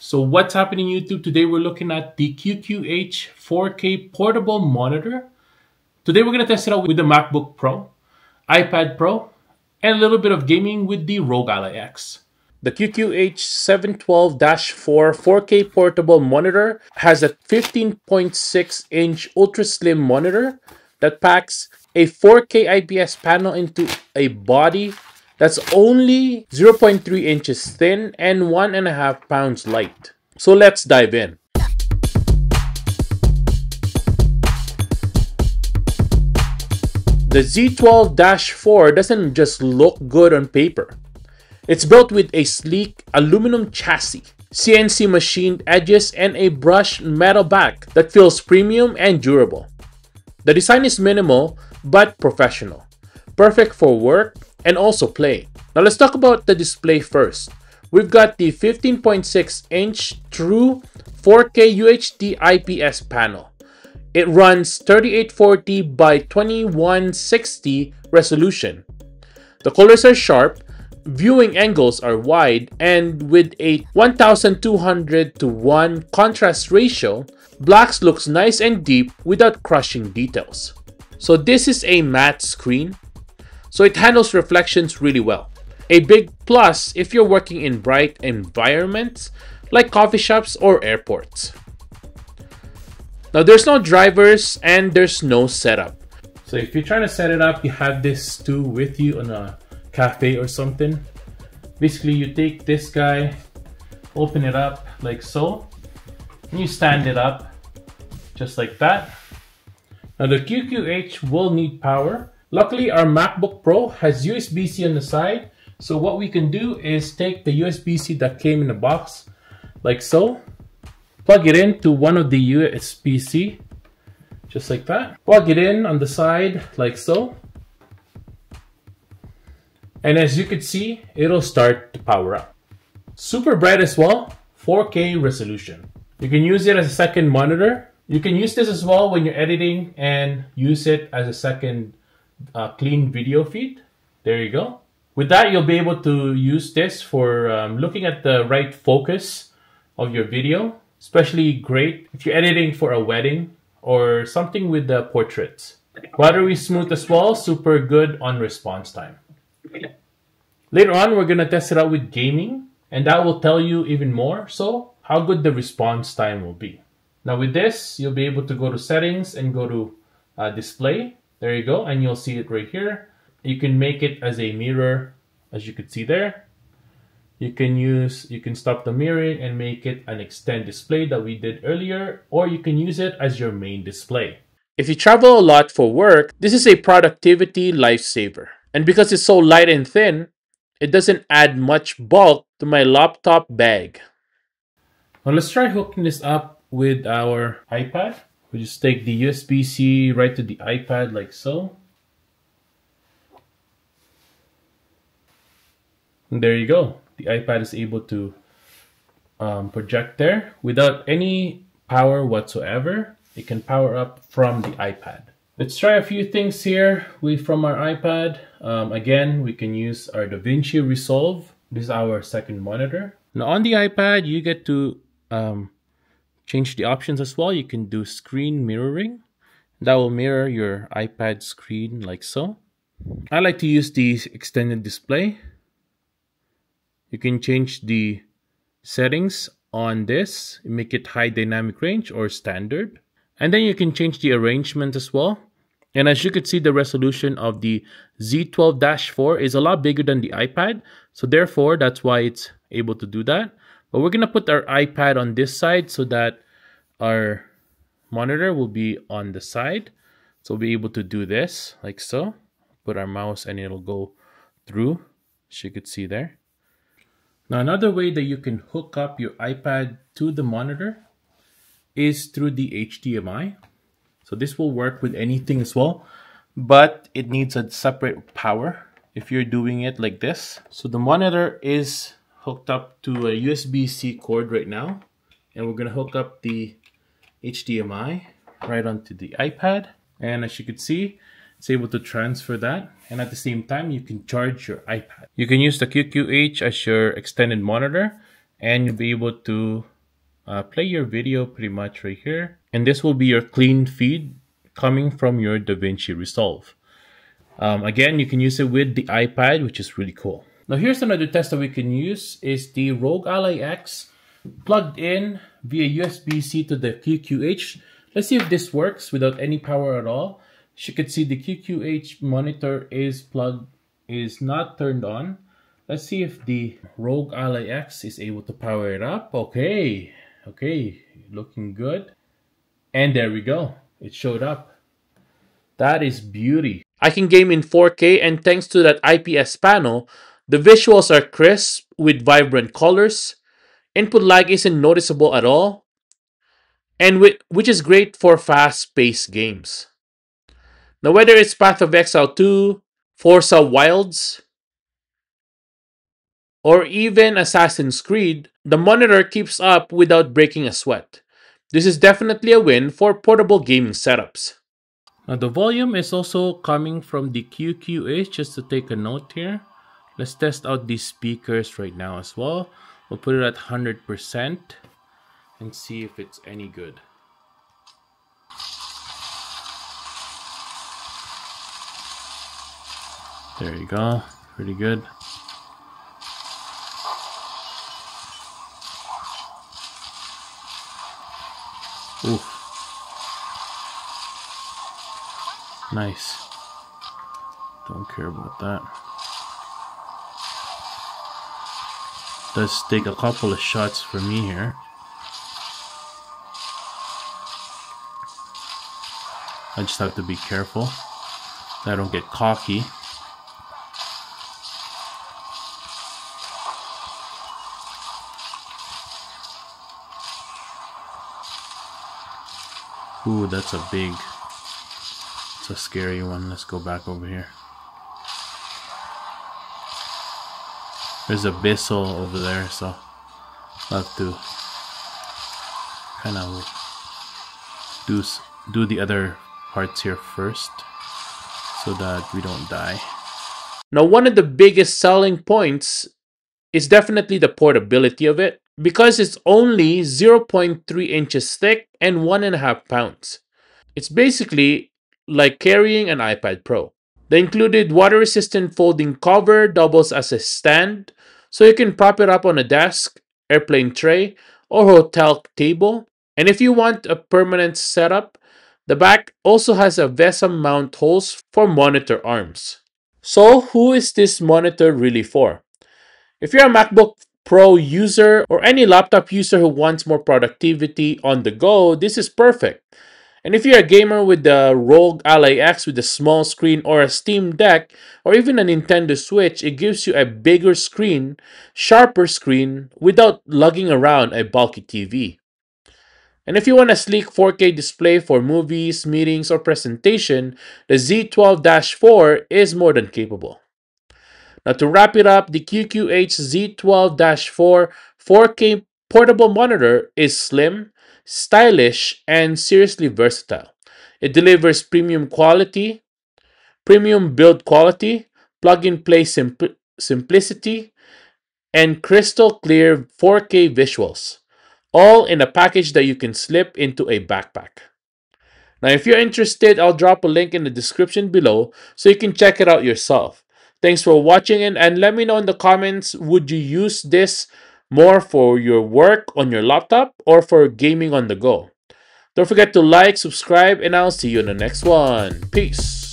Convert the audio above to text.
So what's happening YouTube? Today we're looking at the QQH 4K portable monitor. Today we're going to test it out with the MacBook Pro, iPad Pro, and a little bit of gaming with the ROG Ally X. The QQH 712-4 4K portable monitor has a 15.6 inch ultra slim monitor that packs a 4K IPS panel into a body that's only 0.3 inches thin and 1.5 pounds light. So let's dive in. The Z12-4 doesn't just look good on paper. It's built with a sleek aluminum chassis, CNC machined edges, and a brushed metal back that feels premium and durable. The design is minimal but professional, perfect for work and also play. Now let's talk about the display first. We've got the 15.6 inch true 4K UHD IPS panel. It runs 3840 by 2160 resolution. The colors are sharp, viewing angles are wide, and with a 1200 to 1 contrast ratio, blacks looks nice and deep without crushing details. So this is a matte screen, so it handles reflections really well. A big plus if you're working in bright environments like coffee shops or airports. Now there's no drivers and there's no setup. So if you're trying to set it up, you have this too with you on a cafe or something. Basically you take this guy, open it up like so, and you stand it up just like that. Now the QQH will need power Luckily, our MacBook Pro has USB-C on the side. So what we can do is take the USB-C that came in the box, like so, plug it into one of the USB-C, just like that. Plug it in on the side, like so. And as you can see, it'll start to power up. Super bright as well, 4K resolution. You can use it as a second monitor. You can use this as well when you're editing and use it as a second uh, clean video feed. There you go. With that, you'll be able to use this for um, looking at the right focus of your video. Especially great if you're editing for a wedding or something with the portraits. Watery smooth as well, super good on response time. Later on, we're going to test it out with gaming and that will tell you even more so how good the response time will be. Now with this, you'll be able to go to settings and go to uh, display there you go, and you'll see it right here. You can make it as a mirror, as you can see there. You can use, you can stop the mirroring and make it an extend display that we did earlier, or you can use it as your main display. If you travel a lot for work, this is a productivity lifesaver. And because it's so light and thin, it doesn't add much bulk to my laptop bag. Now let's try hooking this up with our iPad. We just take the USB-C right to the iPad like so. And there you go. The iPad is able to um, project there without any power whatsoever. It can power up from the iPad. Let's try a few things here with from our iPad. Um, again, we can use our DaVinci Resolve. This is our second monitor. Now on the iPad, you get to um, change the options as well. You can do screen mirroring. That will mirror your iPad screen like so. I like to use the extended display. You can change the settings on this, make it high dynamic range or standard. And then you can change the arrangement as well. And as you can see, the resolution of the Z12-4 is a lot bigger than the iPad. So therefore, that's why it's able to do that. But we're going to put our iPad on this side so that our monitor will be on the side. So we'll be able to do this like so. Put our mouse and it'll go through, as you could see there. Now another way that you can hook up your iPad to the monitor is through the HDMI. So this will work with anything as well, but it needs a separate power if you're doing it like this. So the monitor is hooked up to a USB-C cord right now and we're going to hook up the HDMI right onto the iPad and as you can see it's able to transfer that and at the same time you can charge your iPad. You can use the QQH as your extended monitor and you'll be able to uh, play your video pretty much right here. And this will be your clean feed coming from your DaVinci Resolve. Um, again, you can use it with the iPad, which is really cool. Now here's another test that we can use is the ROG Ally X plugged in via USB-C to the QQH. Let's see if this works without any power at all. As you can see the QQH monitor is plugged, is not turned on. Let's see if the ROG Ally X is able to power it up. Okay, okay, looking good. And there we go, it showed up. That is beauty. I can game in 4K and thanks to that IPS panel, the visuals are crisp with vibrant colors. Input lag isn't noticeable at all, and which is great for fast-paced games. Now whether it's Path of Exile 2, Forza Wilds, or even Assassin's Creed, the monitor keeps up without breaking a sweat. This is definitely a win for portable gaming setups. Now the volume is also coming from the QQH, just to take a note here. Let's test out these speakers right now as well. We'll put it at 100% and see if it's any good. There you go, pretty good. Ooh. Nice. Don't care about that. Does take a couple of shots for me here. I just have to be careful that I don't get cocky. Ooh, that's a big, it's a scary one. Let's go back over here. There's a Bissell over there, so I'll have to kind of do, do the other parts here first so that we don't die. Now, one of the biggest selling points is definitely the portability of it because it's only 0.3 inches thick and 1.5 pounds. It's basically like carrying an iPad Pro. The included water resistant folding cover doubles as a stand, so you can prop it up on a desk, airplane tray, or hotel table. And if you want a permanent setup, the back also has a VESA mount holes for monitor arms. So who is this monitor really for? If you're a MacBook Pro user or any laptop user who wants more productivity on the go, this is perfect. And if you're a gamer with the ROG Ally X with a small screen or a Steam Deck or even a Nintendo Switch, it gives you a bigger screen, sharper screen without lugging around a bulky TV. And if you want a sleek 4K display for movies, meetings, or presentation, the Z12-4 is more than capable. Now to wrap it up, the QQH Z12-4 4K portable monitor is slim, stylish, and seriously versatile. It delivers premium quality, premium build quality, plug-and-play simpl simplicity, and crystal clear 4K visuals, all in a package that you can slip into a backpack. Now, if you're interested, I'll drop a link in the description below so you can check it out yourself. Thanks for watching and, and let me know in the comments, would you use this more for your work on your laptop or for gaming on the go? Don't forget to like, subscribe, and I'll see you in the next one. Peace.